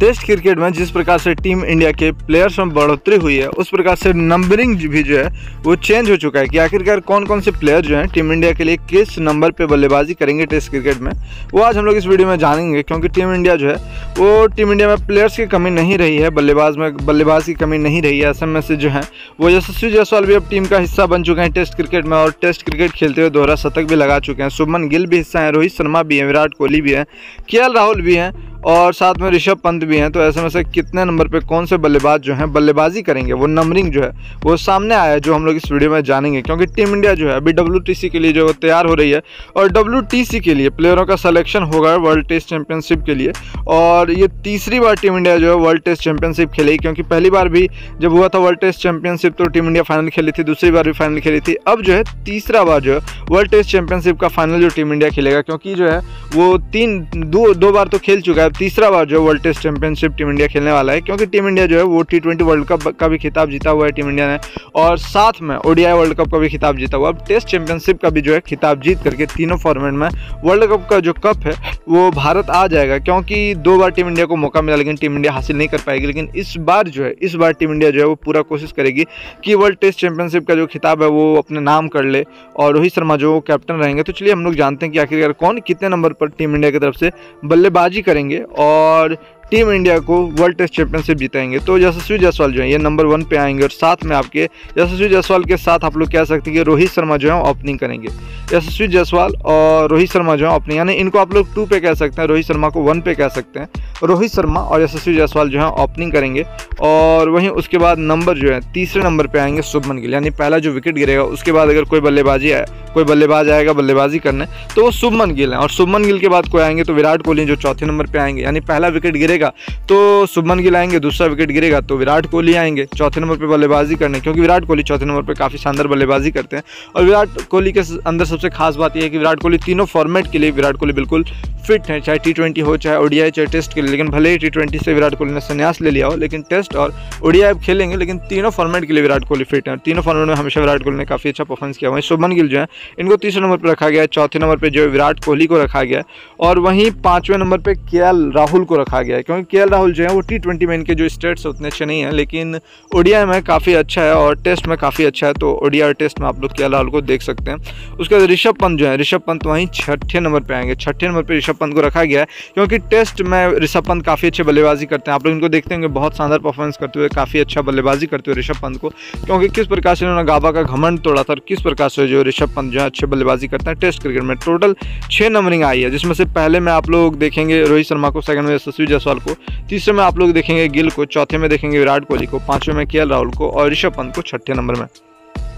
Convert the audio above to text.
Test cricket में जिस प्रकार से टीम इंडिया के प्लेयर्स में बढ़ोतरी हुई है, उस प्रकार से नंबरिंग भी जो है, वो चेंज हो चुका है कि आखिरकार कौन कौन से प्लेयर जो हैं, टीम इंडिया के लिए किस नंबर पे बल्लेबाजी करेंगे टेस्ट क्रिकेट में, वो आज हम लोग इस वीडियो में जानेंगे क्योंकि टीम इंडिया जो है, वो टीम इंडिया में प्लेयर्स की कमी नहीं रही है, बल्लेबाज में, बल्लेबाज की कमी नहीं रही है, ऐसे में से जो है, वो यशस्वी जायसवाल भी अब टीम का हिस्सा बन चुके हैं टेस्ट क्रिकेट में और टेस्ट क्रिकेट खेलते हुए दोहरा शतक भी लगा चुके हैं। शुभमन गिल भी हिस्सा है, रोहित शर्मा भी हैं, विराट कोहली भी हैं, के राहुल भी हैं और साथ में ऋषभ पंत भी हैं तो ऐसे में से कितने नंबर पे कौन से बल्लेबाज जो हैं, बल्लेबाजी करेंगे? वो नंबरिंग जो है, वो सामने आया है, जो हम लोग इस वीडियो में जानेंगे, क्योंकि टीम इंडिया जो है, अभी डब्ल्यूटीसी के लिए जो तैयार हो रही है, और डब्ल्यूटीसी के लिए प्लेयरों का सलेक्शन होगा वर्ल्ड टेस्ट चैंपियनशिप के लिए, और ये तीसरी बार टीम इंडिया जो है वर्ल्ड टेस्ट चैंपियनशिप खेलेगी, क्योंकि पहली बार भी जब हुआ था वर्ल्ड टेस्ट चैंपियनशिप तो टीम इंडिया फाइनल खेली थी, दूसरी बार भी फाइनल खेली थी, अब जो है, तीसरा बार जो है वर्ल्ड टेस्ट चैंपियनशिप का फाइनल जो टीम इंडिया खेलेगा, क्योंकि जो है, वो तीन, दो दो बार तो खेल चुका है तीसरा बार जो world test championship team India खेलने वाला है, क्योंकि टीम इंडिया जो है वो टी ट्वेंटी वर्ल्ड कप का भी खिताब जीता हुआ है टीम इंडिया ने, और साथ में ओडीआई वर्ल्ड कप का भी खिताब जीता हुआ अब टेस्ट चैंपियनशिप का भी जो है खिताब जीत करके तीनों फॉर्मेट में वर्ल्ड कप का जो कप है, वो भारत आ जाएगा, क्योंकि दो बार टीम इंडिया को मौका मिला, लेकिन टीम इंडिया हासिल नहीं कर पाएगी। लेकिन इस बार जो है, इस बार टीम इंडिया जो है वो पूरा कोशिश करेगी कि वर्ल्ड टेस्ट चैंपियनशिप का जो खिताब है, वो अपने नाम कर ले, और रोहित शर्मा जो कैप्टन रहेंगे। तो चलिए हम लोग जानते हैं कि आखिरकार कौन कितने नंबर पर टीम इंडिया की तरफ़ से बल्लेबाजी करेंगे। और टीम इंडिया को वर्ल्ड टेस्ट चैंपियनशिप जिताएँगे तो यशस्वी जायसवाल जो है, ये नंबर वन पे आएँगे और साथ में आपके यशस्वी जायसवाल के साथ आप लोग कह सकते हैं कि रोहित शर्मा जो है ओपनिंग करेंगे। यशस्वी जायसवाल और रोहित शर्मा जो है ओपनिंग यानी इनको आप लोग टू पे कह सकते हैं, रोहित शर्मा को वन पे कह सकते हैं। रोहित शर्मा और यशस्वी जायसवाल जो है ओपनिंग करेंगे और वहीं उसके बाद नंबर जो है, तीसरे नंबर पर आएँगे शुभमन गिल। यानी पहला जो विकेट गिरेगा, उसके बाद अगर कोई बल्लेबाजी कोई बल्लेबाज आएगा, बल्लेबाजी करने तो वो शुभमन गिल है। और शुभमन गिल के बाद कोई आएँगे तो विराट कोहली जो चौथे नंबर पर आएँगे। यानी पहला विकेट गिरेगा तो शुभमन गिल आएँगे, दूसरा विकेट गिरेगा तो विराट कोहली आएँगे चौथे नंबर पर बल्लेबाजी करने। क्योंकि विराट कोहली चौथे नंबर पर काफ़ी शानदार बल्लेबाजी करते हैं। और विराट कोहली के अंदर सबसे खास बात यह है कि विराट कोहली तीनों फॉर्मेट के लिए, विराट कोहली बिल्कुल फिट हैं, चाहे टी ट्वेंटी हो, चाहे ओडीआई चाहे टेस्ट के लिए लेकिन भले ही टी ट्वेंटी से विराट कोहली ने संन्यास ले लिया हो, लेकिन टेस्ट और ओडीआई खेलेंगे, लेकिन तीनों फॉर्मेट के लिए विराट कोहली फिट है। तीनों फॉर्मेट में हमेशा विराट कोहली ने काफ़ी अच्छा परफॉर्मेंस किया वहीं शुभमन गिल जो है, इनको तीसरे नंबर पर रखा गया है, चौथे नंबर पर जो विराट कोहली को रखा गया और वहीं पाँचवें नंबर पर के राहुल को रखा गया है, क्योंकि के राहुल जो है, वो टी ट्वेंटी में इनके जो स्टेट्स उतने अच्छे नहीं हैं, लेकिन ओडीआई में काफ़ी अच्छा है और टेस्ट में काफ़ी अच्छा है तो ओडीआई टेस्ट में आप लोग के राहुल को देख सकते हैं। उसके बाद ऋषभ पंत जो है, ऋषभ पंत वहीं छठे नंबर पर आएँगे। छठे नंबर पर ऋषभ पंत को रखा गया है, क्योंकि टेस्ट में ऋषभ पंत काफ़ी अच्छे बल्लेबाजी करते हैं। आप लोग इनको देखते होंगे, बहुत शानदार परफॉर्मेंस करते हुए, काफ़ी अच्छा बल्लेबाजी करते हुए ऋषभ पंत को, क्योंकि किस प्रकार से उन्होंने गाबा का घमंड तोड़ा था और किस प्रकार से जो ऋषभ पंत जो है अच्छे बल्लेबाजी करते हैं, टेस्ट क्रिकेट में। टोटल छः नंबरिंग आई है, जिसमें से पहले में आप लोग देखेंगे रोहित शर्मा को सेकंड में यशस्वी जायसवाल को, तीसरे में आप लोग देखेंगे गिल को, चौथे में देखेंगे विराट कोहली को, पाँचवें में के राहुल को और ऋषभ पंत को छठे नंबर में।